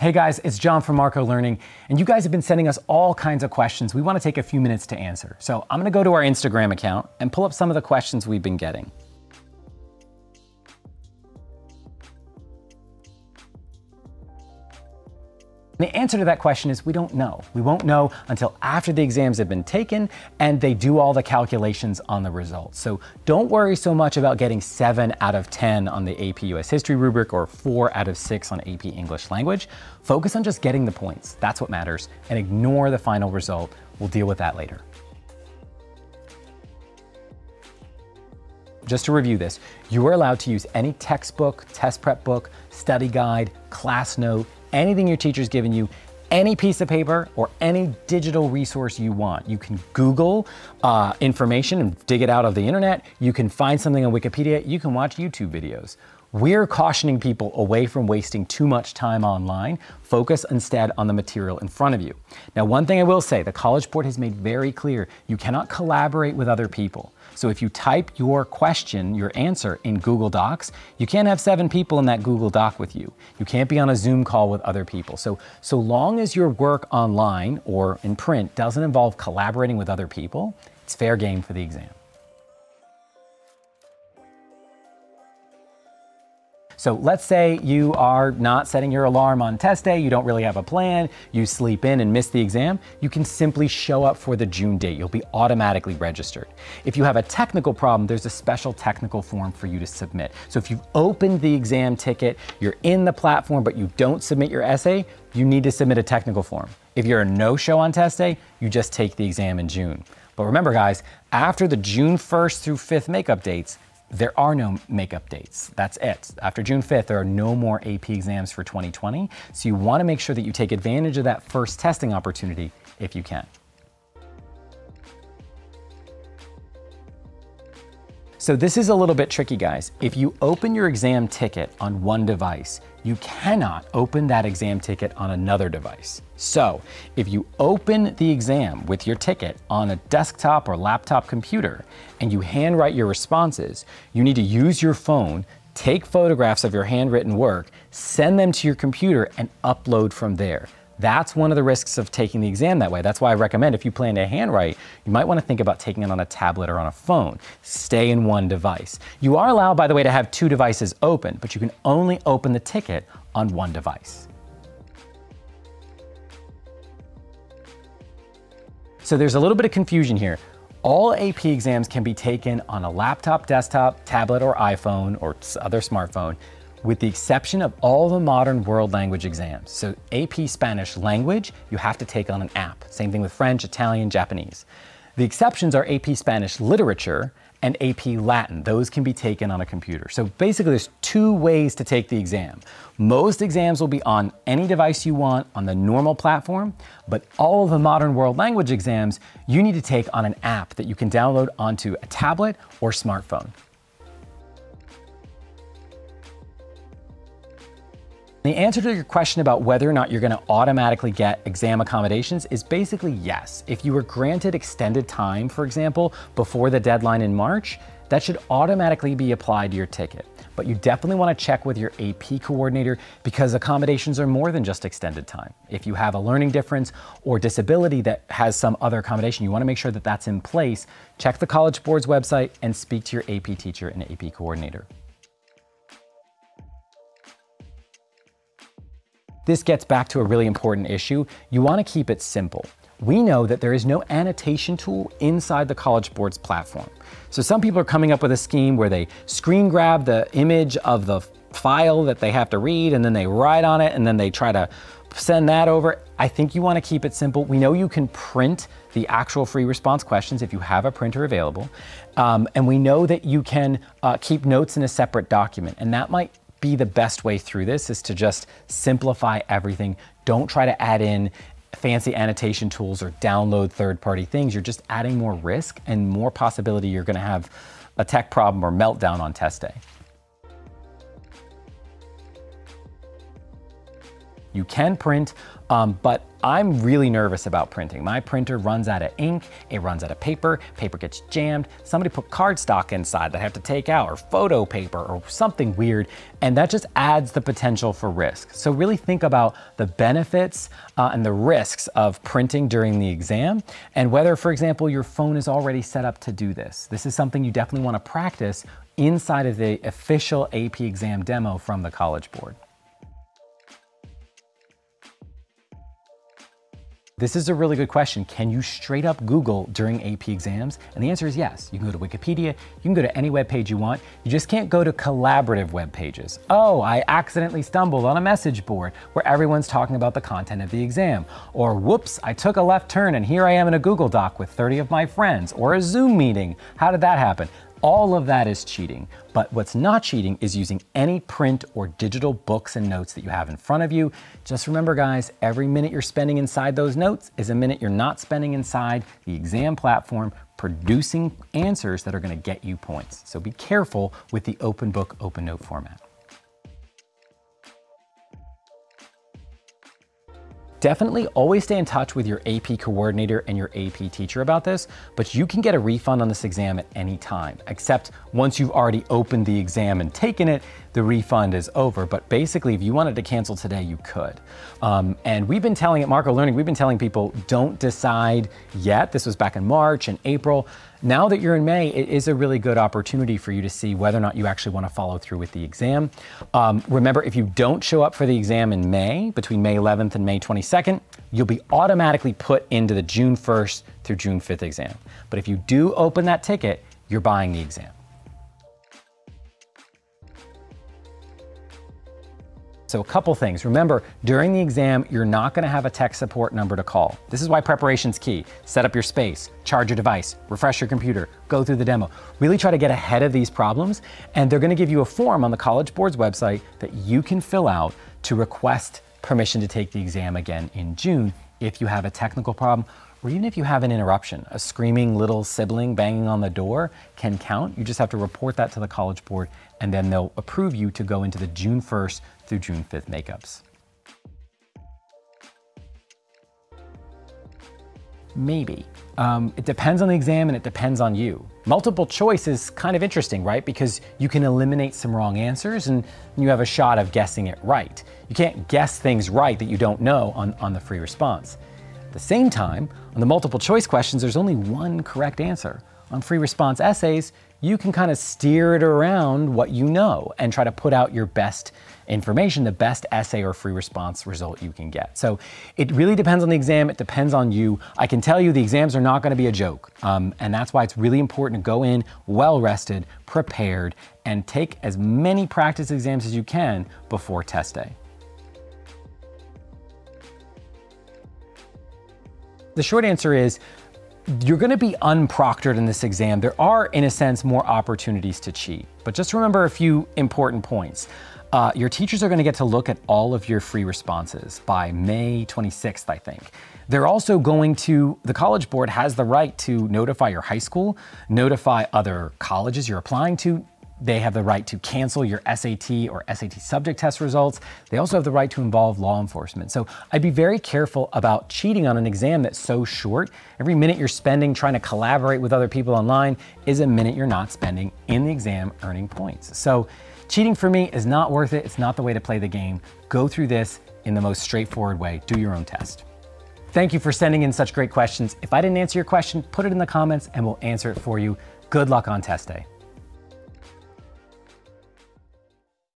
Hey guys, it's John from Marco Learning, and you guys have been sending us all kinds of questions we want to take a few minutes to answer. So I'm going to go to our Instagram account and pull up some of the questions we've been getting. The answer to that question is we don't know. We won't know until after the exams have been taken and they do all the calculations on the results. So don't worry so much about getting 7 out of 10 on the AP US History rubric or 4 out of 6 on AP English Language. Focus on just getting the points. That's what matters. And ignore the final result. We'll deal with that later. Just to review this, you are allowed to use any textbook, test prep book, study guide, class note, anything your teacher's given you, any piece of paper or any digital resource you want. You can Google uh, information and dig it out of the internet. You can find something on Wikipedia. You can watch YouTube videos. We're cautioning people away from wasting too much time online. Focus instead on the material in front of you. Now, one thing I will say, the College Board has made very clear, you cannot collaborate with other people. So if you type your question, your answer in Google Docs, you can't have seven people in that Google Doc with you. You can't be on a Zoom call with other people. So, so long as your work online or in print doesn't involve collaborating with other people, it's fair game for the exam. So let's say you are not setting your alarm on test day, you don't really have a plan, you sleep in and miss the exam, you can simply show up for the June date. You'll be automatically registered. If you have a technical problem, there's a special technical form for you to submit. So if you've opened the exam ticket, you're in the platform, but you don't submit your essay, you need to submit a technical form. If you're a no-show on test day, you just take the exam in June. But remember guys, after the June 1st through 5th makeup dates, there are no makeup dates. That's it. After June 5th, there are no more AP exams for 2020. So you want to make sure that you take advantage of that first testing opportunity if you can. So this is a little bit tricky, guys. If you open your exam ticket on one device, you cannot open that exam ticket on another device. So if you open the exam with your ticket on a desktop or laptop computer and you handwrite your responses, you need to use your phone take photographs of your handwritten work, send them to your computer, and upload from there. That's one of the risks of taking the exam that way. That's why I recommend if you plan to handwrite, you might want to think about taking it on a tablet or on a phone. Stay in one device. You are allowed, by the way, to have two devices open, but you can only open the ticket on one device. So there's a little bit of confusion here. All AP exams can be taken on a laptop, desktop, tablet, or iPhone, or other smartphone with the exception of all the modern world language exams. So AP Spanish language, you have to take on an app. Same thing with French, Italian, Japanese. The exceptions are AP Spanish literature and AP Latin. Those can be taken on a computer. So basically there's two ways to take the exam. Most exams will be on any device you want on the normal platform, but all of the modern world language exams you need to take on an app that you can download onto a tablet or smartphone. The answer to your question about whether or not you're gonna automatically get exam accommodations is basically yes. If you were granted extended time, for example, before the deadline in March, that should automatically be applied to your ticket. But you definitely wanna check with your AP coordinator because accommodations are more than just extended time. If you have a learning difference or disability that has some other accommodation, you wanna make sure that that's in place. Check the College Board's website and speak to your AP teacher and AP coordinator. This gets back to a really important issue. You wanna keep it simple. We know that there is no annotation tool inside the College Board's platform. So some people are coming up with a scheme where they screen grab the image of the file that they have to read and then they write on it and then they try to send that over. I think you wanna keep it simple. We know you can print the actual free response questions if you have a printer available. Um, and we know that you can uh, keep notes in a separate document and that might be the best way through this is to just simplify everything. Don't try to add in fancy annotation tools or download third-party things. You're just adding more risk and more possibility you're gonna have a tech problem or meltdown on test day. You can print, um, but I'm really nervous about printing. My printer runs out of ink, it runs out of paper, paper gets jammed, somebody put cardstock inside that I have to take out, or photo paper, or something weird, and that just adds the potential for risk. So really think about the benefits uh, and the risks of printing during the exam, and whether, for example, your phone is already set up to do this. This is something you definitely wanna practice inside of the official AP exam demo from the College Board. This is a really good question. Can you straight up Google during AP exams? And the answer is yes. You can go to Wikipedia, you can go to any web page you want. You just can't go to collaborative web pages. Oh, I accidentally stumbled on a message board where everyone's talking about the content of the exam. Or whoops, I took a left turn and here I am in a Google Doc with 30 of my friends. Or a Zoom meeting. How did that happen? All of that is cheating, but what's not cheating is using any print or digital books and notes that you have in front of you. Just remember guys, every minute you're spending inside those notes is a minute you're not spending inside the exam platform producing answers that are gonna get you points. So be careful with the open book, open note format. Definitely always stay in touch with your AP coordinator and your AP teacher about this, but you can get a refund on this exam at any time, except once you've already opened the exam and taken it, the refund is over. But basically, if you wanted to cancel today, you could. Um, and we've been telling at Marco Learning, we've been telling people don't decide yet. This was back in March and April. Now that you're in May, it is a really good opportunity for you to see whether or not you actually want to follow through with the exam. Um, remember, if you don't show up for the exam in May, between May 11th and May 22nd, you'll be automatically put into the June 1st through June 5th exam. But if you do open that ticket, you're buying the exam. So a couple things. Remember, during the exam, you're not gonna have a tech support number to call. This is why preparation's key. Set up your space, charge your device, refresh your computer, go through the demo. Really try to get ahead of these problems, and they're gonna give you a form on the College Board's website that you can fill out to request permission to take the exam again in June if you have a technical problem or even if you have an interruption, a screaming little sibling banging on the door can count. You just have to report that to the College Board and then they'll approve you to go into the June 1st through June 5th makeups. Maybe. Um, it depends on the exam and it depends on you. Multiple choice is kind of interesting, right? Because you can eliminate some wrong answers and you have a shot of guessing it right. You can't guess things right that you don't know on, on the free response. At the same time, on the multiple choice questions, there's only one correct answer. On free response essays, you can kind of steer it around what you know and try to put out your best information, the best essay or free response result you can get. So it really depends on the exam. It depends on you. I can tell you the exams are not going to be a joke. Um, and that's why it's really important to go in well rested, prepared, and take as many practice exams as you can before test day. The short answer is you're gonna be unproctored in this exam. There are, in a sense, more opportunities to cheat. But just remember a few important points. Uh, your teachers are gonna get to look at all of your free responses by May 26th, I think. They're also going to, the College Board has the right to notify your high school, notify other colleges you're applying to, they have the right to cancel your SAT or SAT subject test results. They also have the right to involve law enforcement. So I'd be very careful about cheating on an exam that's so short. Every minute you're spending trying to collaborate with other people online is a minute you're not spending in the exam earning points. So cheating for me is not worth it. It's not the way to play the game. Go through this in the most straightforward way. Do your own test. Thank you for sending in such great questions. If I didn't answer your question, put it in the comments and we'll answer it for you. Good luck on test day.